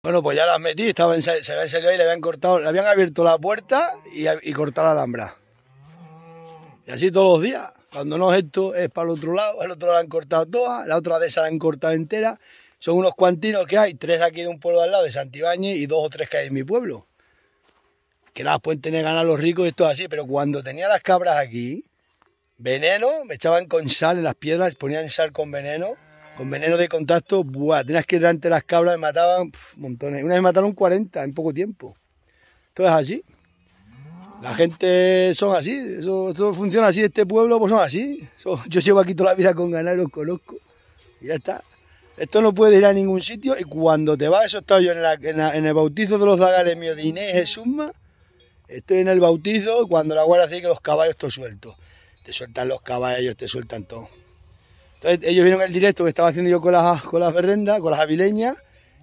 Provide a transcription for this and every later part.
Bueno, pues ya las metí, estaban, se habían salido ahí, le habían cortado, le habían abierto la puerta y, y cortado la alhambra. Y así todos los días. Cuando no es esto, es para el otro lado, el otro la han cortado todas, la otra de esa la han cortado entera. Son unos cuantinos que hay, tres aquí de un pueblo al lado, de Santibáñez, y dos o tres que hay en mi pueblo. Que las pueden tener ganas los ricos y esto así, pero cuando tenía las cabras aquí, veneno, me echaban con sal en las piedras, ponían sal con veneno con veneno de contacto, buah, tenías que ir delante las cabras, me mataban montones. Una vez mataron 40 en poco tiempo. Todo es así. La gente son así, eso, todo funciona así, este pueblo pues son así. yo llevo aquí toda la vida con ganar, los conozco. Y ya está. Esto no puede ir a ningún sitio y cuando te vas, eso estaba yo en, la, en, el bautizo de los zagales míos de Inés Jesúsma, estoy en el bautizo cuando la guardia dice que los caballos te sueltos. Te sueltan los caballos, te sueltan todo. Entonces ellos vieron el directo que estaba haciendo yo con las, con las berrendas, con las avileñas,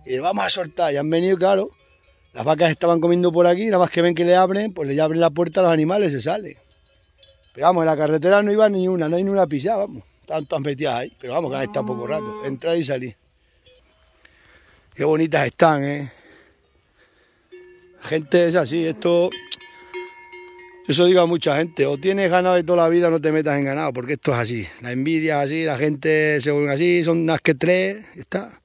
y vamos a soltar. Y han venido, claro, las vacas estaban comiendo por aquí, nada más que ven que le abren, pues le abren la puerta a los animales, se sale. Pero vamos, en la carretera no iba ni una, no hay ni una pisada, vamos. Están todas metidas ahí, pero vamos, que han estado poco rato, entrar y salir. Qué bonitas están, ¿eh? Gente es así, esto eso digo a mucha gente, o tienes ganado de toda la vida no te metas en ganado, porque esto es así. La envidia es así, la gente se vuelve así, son más que tres, está.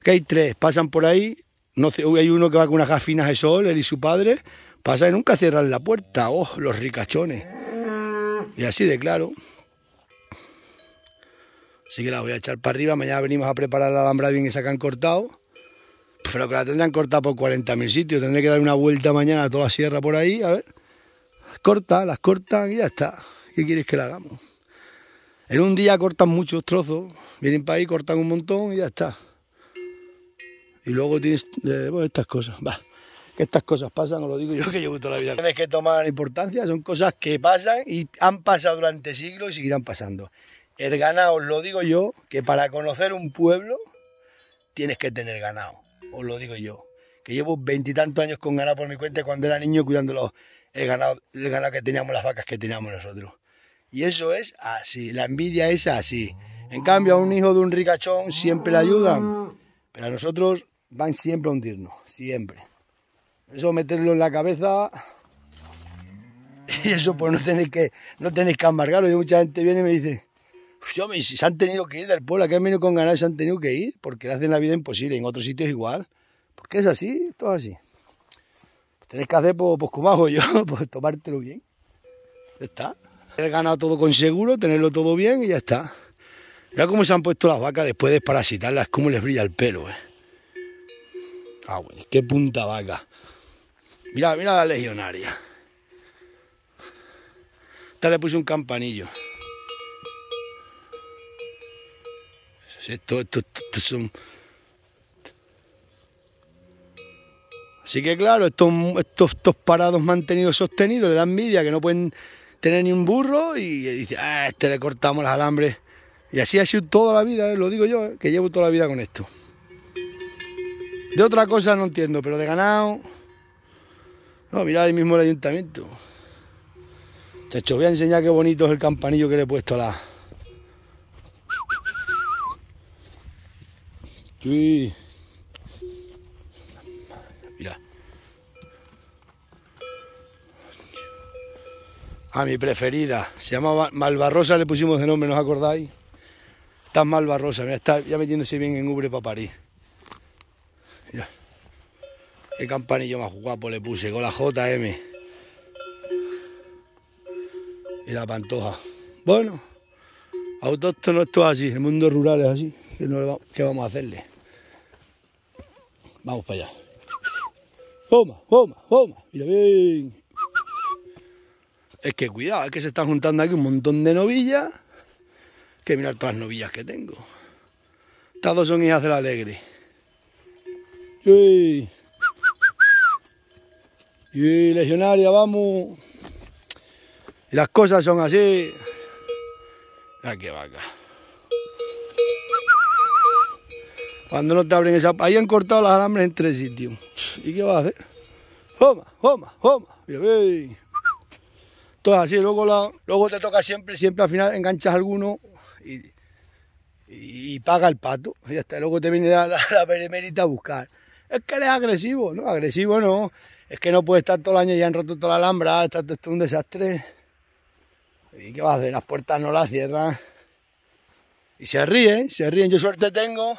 Que hay tres, pasan por ahí, no hay uno que va con unas gafinas de sol, él y su padre, pasa y nunca cierran la puerta, oh, los ricachones. Y así de claro. Así que la voy a echar para arriba, mañana venimos a preparar la alhambra bien esa que han cortado. Pero que la tendrán cortada por 40.000 sitios, tendré que dar una vuelta mañana a toda la sierra por ahí, a ver cortan, las cortan y ya está. ¿Qué quieres que la hagamos? En un día cortan muchos trozos, vienen para ahí, cortan un montón y ya está. Y luego tienes eh, estas cosas. Va, que estas cosas pasan, os lo digo yo que llevo toda la vida. Tienes que tomar importancia, son cosas que pasan y han pasado durante siglos y seguirán pasando. El ganado, os lo digo yo, que para conocer un pueblo tienes que tener ganado. Os lo digo yo. Que llevo veintitantos años con ganado por mi cuenta cuando era niño cuidándolo el ganado, el ganado que teníamos, las vacas que teníamos nosotros. Y eso es así, la envidia es así. En cambio, a un hijo de un ricachón siempre le ayudan, pero a nosotros van siempre a hundirnos, siempre. Eso meterlo en la cabeza y eso pues no tenéis que, no tenéis que amargarlo. Y mucha gente viene y me dice, yo, si se han tenido que ir del pueblo, que han venido con ganado se han tenido que ir, porque le hacen la vida imposible. En otros sitios igual. Porque es así, todo así. Tenés que hacer, pues, pues como hago yo, pues tomártelo bien. Ya está. Tener ganado todo con seguro, tenerlo todo bien y ya está. Mira cómo se han puesto las vacas después de parasitarlas, cómo les brilla el pelo, eh. Ah, güey, qué punta vaca. Mira, mira la legionaria. Esta le puse un campanillo. Esto, esto, esto son Así que claro, estos, estos, parados mantenidos sostenidos le dan envidia que no pueden tener ni un burro y dice, ah, este le cortamos los alambres. Y así ha sido toda la vida, eh, lo digo yo, eh, que llevo toda la vida con esto. De otra cosa no entiendo, pero de ganado... No, mirad ahí mismo el ayuntamiento. Chacho, voy a enseñar qué bonito es el campanillo que le he puesto a la... Sí. A mi preferida. Se llamaba Malvarrosa, le pusimos de nombre, ¿no os acordáis? Está Malvarrosa, mira, está ya metiéndose bien en Ubre para París. Mira. Qué campanillo más guapo le puse, con la JM. Y la pantoja. Bueno, autóctono esto es así, el mundo rural es así. ¿Qué vamos a hacerle? Vamos para allá. Toma, toma, toma. Mira bien. Es que cuidado, es que se están juntando aquí un montón de novillas. Que mirar todas las novillas que tengo. Estas dos son hijas del alegre. Y, y legionaria, vamos. Y las cosas son así. Mira qué vaca. Cuando no te abren esa... Ahí han cortado las alambres en tres sitios. ¿Y qué vas a hacer? ¡Homa, homa, homa! Bien, todo así, luego, luego te toca siempre, siempre al final enganchas alguno y, paga el pato. Y ya está. Luego te viene la, la, a buscar. Es que eres agresivo, ¿no? Agresivo no. Es que no puede estar todo el año ya han roto toda la alhambra, está es un desastre. ¿Y qué vas a hacer? Las puertas no las cierran. Y se ríen, se ríen. Yo suerte tengo.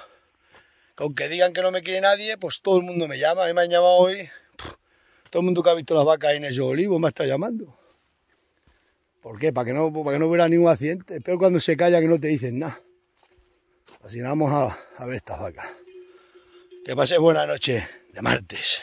Que aunque digan que no me quiere nadie, pues todo el mundo me llama. A mí me han llamado hoy. Todo el mundo que ha visto las vacas en esos olivos me está llamando. ¿Por qué? Para que no, para que no hubiera ningún accidente. Espero cuando se calla que no te dicen nada. Así vamos a, a ver estas vacas. Que pases buena noche de martes.